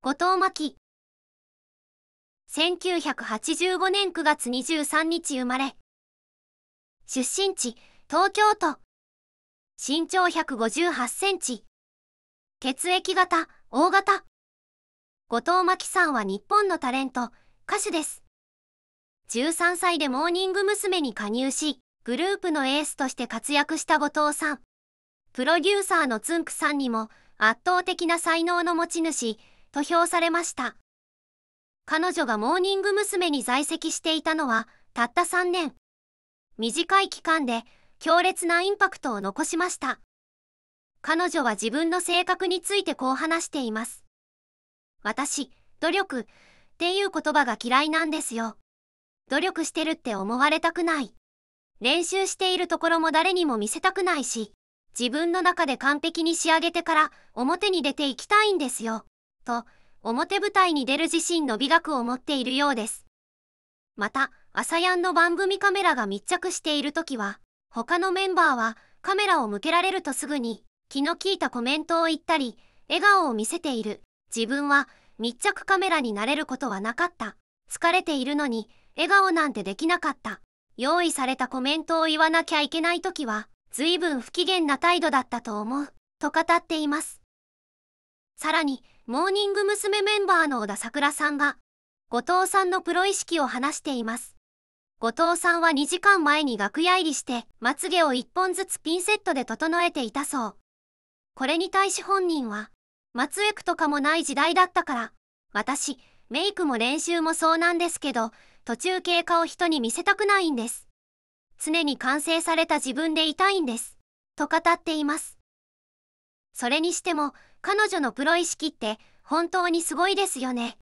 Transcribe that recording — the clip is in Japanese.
後藤真希。1985年9月23日生まれ。出身地、東京都。身長158センチ。血液型、大型。後藤真希さんは日本のタレント、歌手です。13歳でモーニング娘。に加入し、グループのエースとして活躍した後藤さん。プロデューサーのつんくさんにも圧倒的な才能の持ち主、と評されました。彼女がモーニング娘。に在籍していたのはたった3年。短い期間で強烈なインパクトを残しました。彼女は自分の性格についてこう話しています。私、努力っていう言葉が嫌いなんですよ。努力してるって思われたくない。練習しているところも誰にも見せたくないし、自分の中で完璧に仕上げてから表に出ていきたいんですよ。と、表舞台に出る自身の美学を持っているようです。また、朝やんの番組カメラが密着している時は、他のメンバーはカメラを向けられるとすぐに気の利いたコメントを言ったり、笑顔を見せている。自分は密着カメラになれることはなかった。疲れているのに笑顔なんてできなかった。用意されたコメントを言わなきゃいけない時は、随分不機嫌な態度だったと思う。と語っています。さらに、モーニング娘。メンバーの小田桜さんが、後藤さんのプロ意識を話しています。後藤さんは2時間前に楽屋入りしてまつげを1本ずつピンセットで整えていたそう。これに対し本人は、まつエクとかもない時代だったから、私、メイクも練習もそうなんですけど、途中経過を人に見せたくないんです。常に完成された自分でいたいんです。と語っています。それにしても、彼女のプロ意識って本当にすごいですよね。